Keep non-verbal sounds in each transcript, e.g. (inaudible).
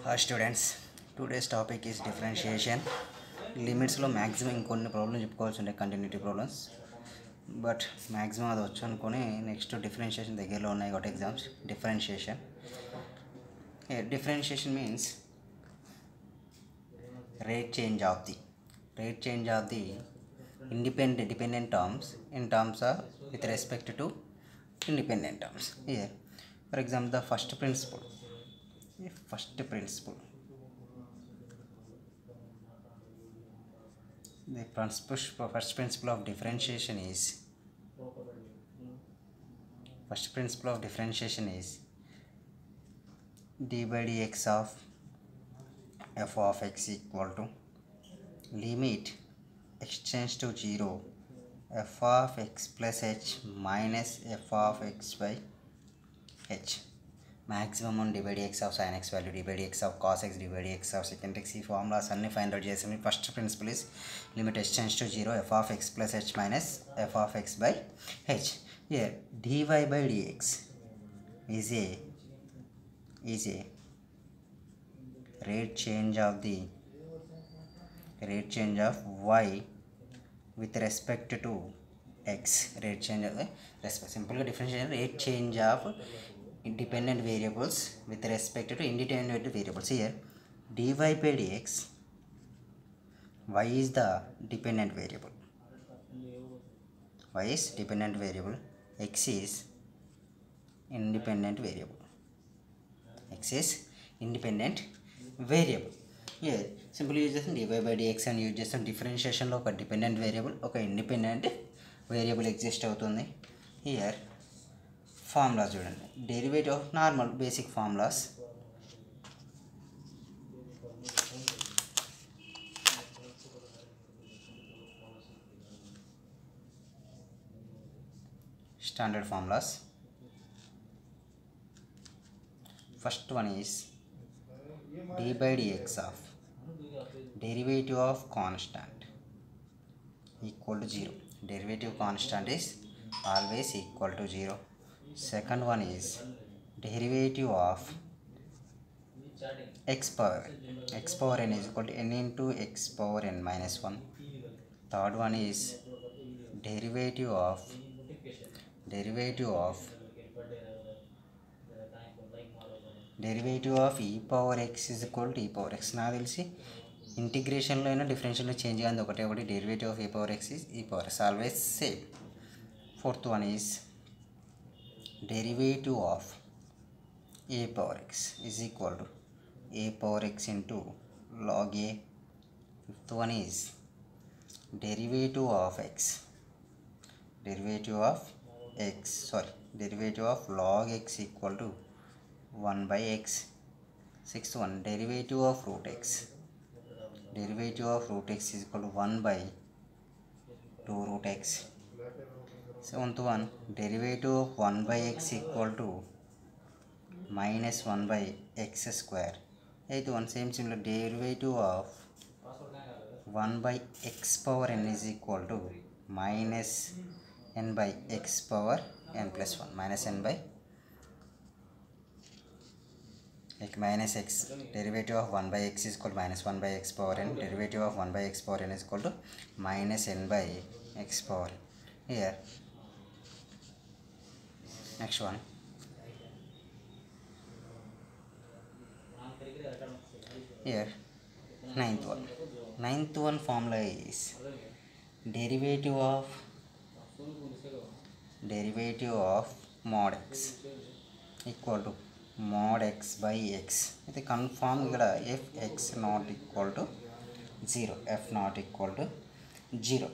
Hi students, today's topic is differentiation. లిమిట్స్లో maximum ఇంకొన్ని problems చెప్పుకోవాల్సి ఉండే కంటిన్యూటీ ప్రాబ్లమ్స్ బట్ మ్యాక్సిమం అది వచ్చు అనుకొని నెక్స్ట్ డిఫరెన్షియేషన్ దగ్గరలో ఉన్నాయి ఒకటి exams differentiation differentiation means rate change of the rate change of the independent dependent terms in terms of with respect to independent terms here for example the first principle first principle. The first principle of differentiation is first principle of differentiation is d by dx of f of x equal to limit x tends to 0 f of x plus h minus f of x by h maximum on d by dx of sin x value d by dx of cos x d by dx of secant x ఈ formulas అన్ని find out చేసాము first principle is limit h tends to 0 f of x plus h minus f of x by h here dy by dx is a is a rate change of the rate change of y with respect to x rate change of respect సింపుల్గా differentiation rate change of independent variables with respect to independent variables here dy by dx y is the dependent variable. y is dependent variable x is independent variable. x is independent variable. Here simple use చేస్తాం dy by dx అని use చేస్తాం. డిఫరెన్షియేషన్లో ఒక dependent variable ఒక independent variable exist అవుతుంది. Here formulas చూడండి derivative of normal basic formulas standard formulas first one is d by dx of derivative of constant equal to 0 derivative constant is always equal to 0 second one is derivative of x power x power n is equal to n into x power n minus 1 third one is derivative of derivative of derivative of ఈ power X is equal to ఈ power X నాకు తెలిసి ఇంటిగ్రేషన్లో అయినా డిఫరెన్షియల్లో change కాదు ఒకటే ఒకటి derivative of A power X is ఈ power X always same fourth one is derivative of a power x is equal to a power x into log a. Fifth one is derivative of x. Derivative of x sorry derivative of log x equal to 1 by x. Sixth one derivative of root x. Derivative of root x is equal to 1 by 2 root x. Seven two one derivative of one by x equal to minus one by x square eight one same similar derivative of one by x power n is equal to minus n by x power n plus one minus n by x minus x derivative of one by x equal minus one by x power n derivative of one by x power n is equal to minus n by x power here next one. Here. Ninth one. Ninth one formula is derivative of derivative of mod x equal to mod x by x. If confirm ಗಿಡ f not equal to 0, f not equal to 0.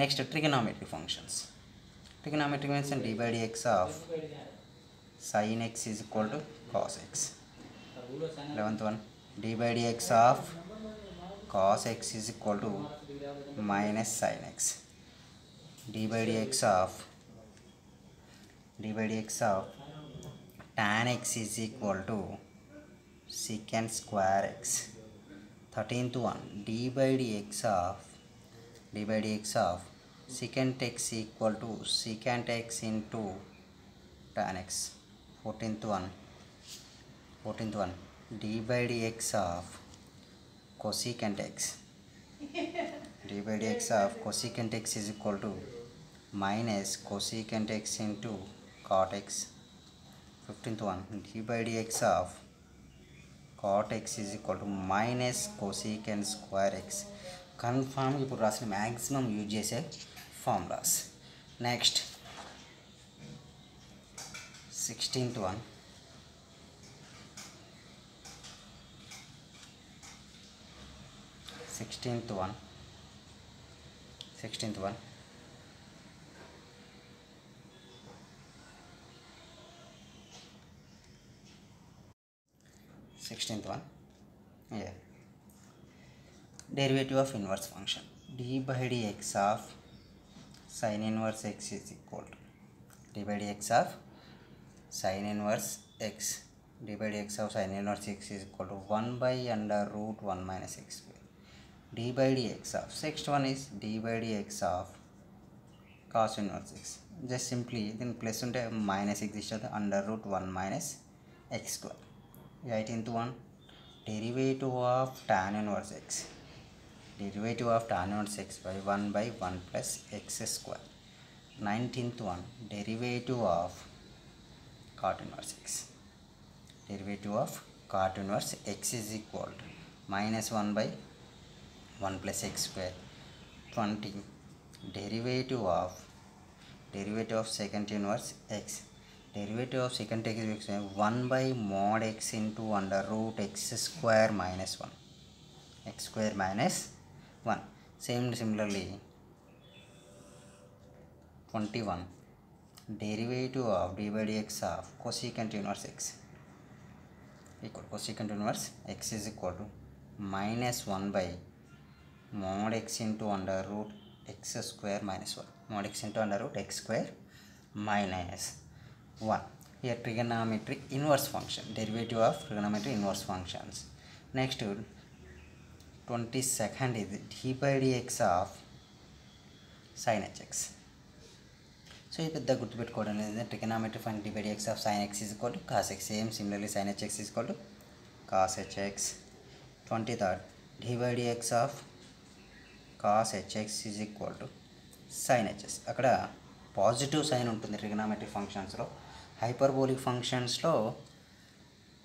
Next, trigonometry functions. Trigonometric mean d by d x of sin x is equal to cos x eleventh one d by d x of cos x is equal to minus sin x d by d x of d by d x of tan x is equal to secant square x thirteen one d by d x of d by d x of secant x equal to secant x into tan x 14th one 14th one d by dx of cosecant x (laughs) d by dx of cosecant x is equal to minus cosecant x into cot x 15th one d by dx of cot x is equal to minus కోసీకెన్ square X confirm ఇప్పుడు రాసిన maximum use చేసే formulas next 16th one sixteenth one sixteenth one sixteenth one yeah derivative of inverse function d by dx of sin inverse x is equal to d by dx of sin inverse x d by dx of sin inverse x is equal to 1 by under root 1 minus x square d by dx of next one is d by dx of cos inverse x just simply then plus ఉంటే minus X ఇస్తుంది under root one minus X square eighteenth one derivative of tan inverse x derivative of tan inverse x by 1 by 1 plus x square. 19th one derivative of cot inverse x derivative of cot inverse x is equal to minus 1 by 1 plus x square. 20 derivative of derivative of secant inverse x. Derivative of secant x is 1 by mod x into under root x square minus 1 x square minus 1 same similarly 21 derivative of d by dx of cosecant inverse x equal cosecant inverse x is equal to minus 1 by mod x into under root x square minus 1 mod x into under root x square minus 1 here trigonometry inverse function derivative of trigonometry inverse functions next 22nd is d by dx of sin hx so ఇది పెద్ద గుర్తుపెట్టుకోవడం లేదు trigonometry fine d by dx of sin x is equal to cos x same similarly sin hx is equal to cos hx twenty third d by dx of cos hx is equal to sin hx అక్కడ positive sign ఉంటుంది trigonometric ఫంక్షన్స్లో hyperbolic ఫంక్షన్స్లో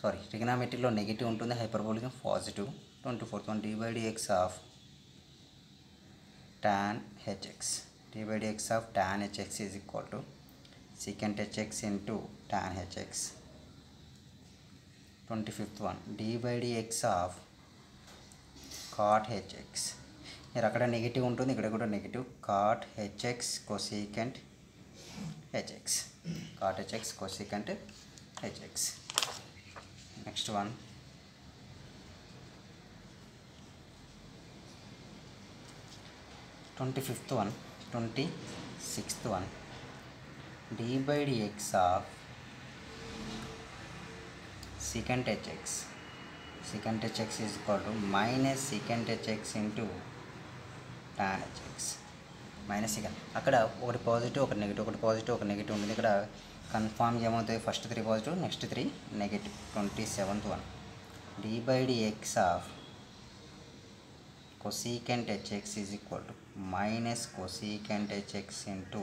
sorry ట్రిగనామెట్రిక్లో negative ఉంటుంది hyperbolic positive twenty four one d by of tan hx d by dx of tan hx is equal to secant hx into tan hx 25th one d by dx of cot hx ఇక్కడ అక్కడ negative ఉంటుంది ఇక్కడ కూడా negative cot hx cosecant hx cot hx cosecant hx next one twenty fifth one twenty sixth one. D by dx of secant hx. Secant hx is equal to minus secant hx into tan hx. Minus second అక్కడ ఒకటి positive ఒకటి negative ఒకటి positive ఒక negative ఉంటుంది. ఇక్కడ confirm ఏమవుతుంది? First three positive next three negative twenty seventh one d by dx of cosecant hx is equal to minus cosecant hx into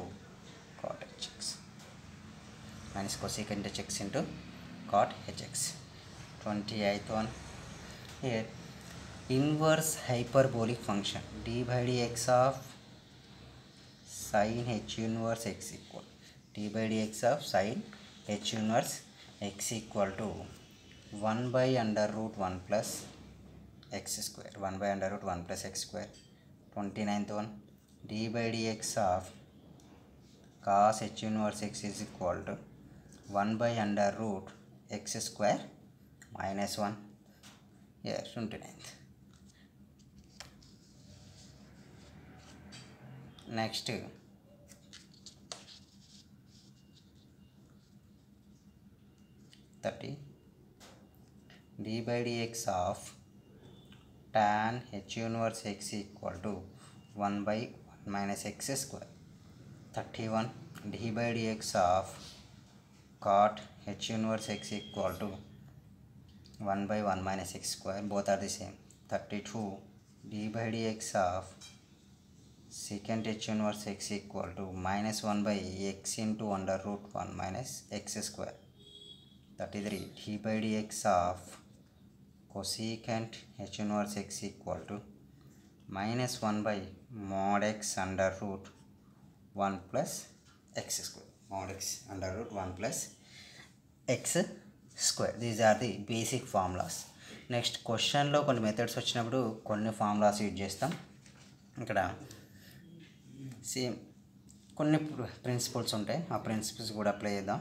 cot hx minus cosecant hx into cot hx 28th one here inverse hyperbolic function d by dx of sin h inverse x equal d by dx of sin h inverse x equal to 1 by under root 1 plus x square one by under root one plus x square twenty ninth one d by d x of का inverse x is equal to one by under root x square minus one twenty twenty next thirty d by d x of tan h inverse x equal to 1 by 1 minus x square 31 d by dx of cot h inverse x equal to 1 by 1 minus x square both are the same 32 d by dx of secant h inverse x equal to minus 1 by x into under root 1 minus x square 33 d by dx of cosecant h inverse x equal to minus 1 by mod x under root 1 plus x square. Mod x under root 1 plus x square these are the basic formulas next క్వశ్చన్లో కొన్ని methods వచ్చినప్పుడు కొన్ని formulas use చేస్తాం. ఇక్కడ same కొన్ని principles ఉంటాయి. ఆ principles కూడా అప్లై చేద్దాం.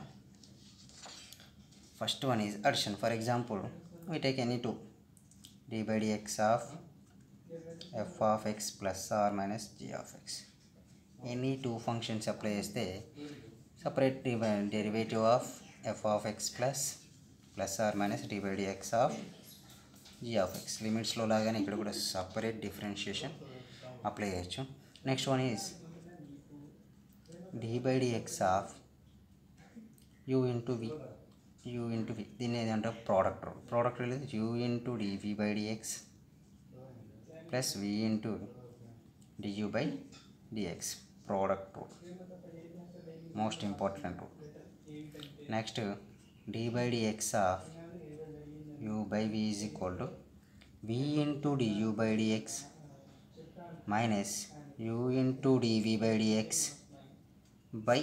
First one is addition for example we take any two D by dx of F of X plus are minus G of X any two functions apply చేస్తే separate derivative of F of X plus plus are minus D by dx of G of X లిమిట్స్లో లాగానే ఇక్కడ కూడా separate differentiation apply చేయొచ్చు next one is D by dx of you into we you into V దీన్ని ఏదంటే product rule product rule you into DV by dx plus V into Diu by dx product rule most important rule next D by dx of you by we is equal to V into Diu by dx minus you into DV by dx by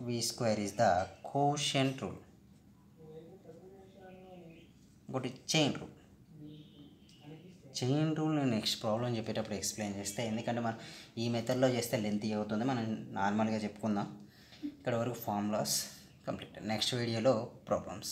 V square is the quotient rule ఇంకోటి chain rule chain rule నేను next problem చెప్పేటప్పుడు explain చేస్తే ఎందుకంటే మనం ఈ మెథడ్లో చేస్తే length అవుతుంది. మనం నార్మల్గా చెప్పుకుందాం. ఇక్కడ వరకు ఫార్ములాస్ కంప్లీట్ నెక్స్ట్ వీడియోలో ప్రాబ్లమ్స్